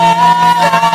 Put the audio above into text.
Música